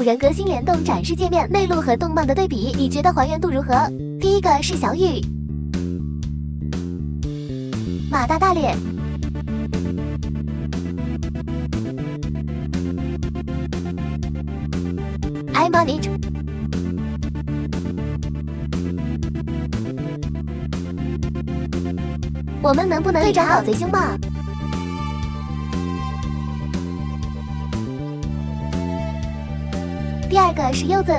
五人格新联动展示界面内录和动漫的对比，你觉得还原度如何？第一个是小雨，马大大脸，I'm on it。我们能不能队长老贼凶吧？二个是柚子，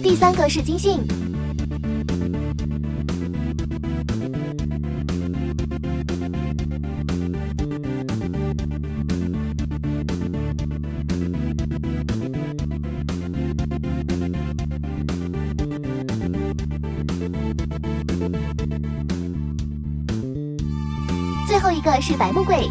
第三个是金信。最后一个是白木贵。